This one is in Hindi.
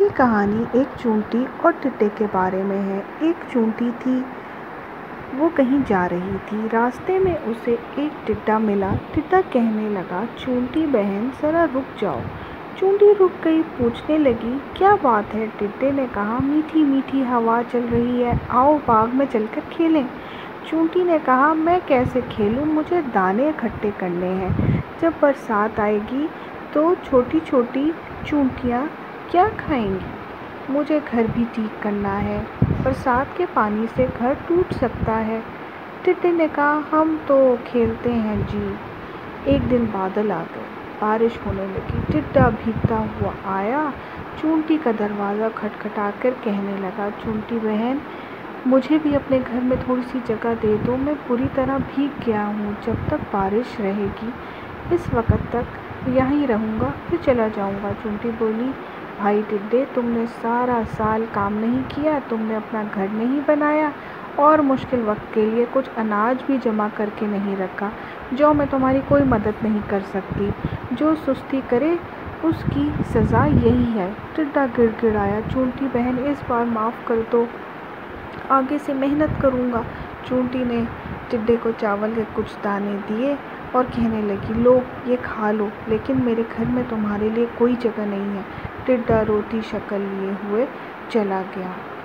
ये कहानी एक चूंटी और टिड्डे के बारे में है। एक चूंटी थी, वो कहीं जा रही थी। रास्ते में उसे एक टिड्डा मिला। टिड्डा कहने लगा, चूंटी बहन, ज़रा रुक जाओ। चूंटी रुक गई, पूछने लगी, क्या बात है? टिड्डे ने कहा, मीठी मीठी हवा चल रही है। आओ, बाग में चलकर खेलें। चूंटी ने कहा, मैं कैसे खेलूं? मुझे दाने इकट्ठे करने हैं। जब बरसात आएगी तो छोटी छोटी चूंटियाँ क्या खाएँगी? मुझे घर भी ठीक करना है बरसात के पानी से घर टूट सकता है। टिड्डे ने कहा, हम तो खेलते हैं जी। एक दिन बादल आ गए। बारिश होने लगी। टिड्डा भीगता हुआ आया। चूंटी का दरवाज़ा खटखटा कर कहने लगा, चूंटी बहन, मुझे भी अपने घर में थोड़ी सी जगह दे दो। मैं पूरी तरह भीग गया हूँ। जब तक बारिश रहेगी, इस वक्त तक यहीं रहूँगा, फिर चला जाऊँगा। चूंटी बोली भाई टिड्डे, तुमने सारा साल काम नहीं किया, तुमने अपना घर नहीं बनाया और मुश्किल वक्त के लिए कुछ अनाज भी जमा करके नहीं रखा, जो मैं तुम्हारी कोई मदद नहीं कर सकती। जो सुस्ती करे, उसकी सज़ा यही है। टिड्डा गिड़गिड़ाया, चूंटी बहन, इस बार माफ़ कर दो। आगे से मेहनत करूँगा। चूंटी ने टिड्डे को चावल के कुछ दाने दिए और कहने लगी, लो, ये खा लो, लेकिन मेरे घर में तुम्हारे लिए कोई जगह नहीं है। रोती शक्ल लिए हुए चला गया।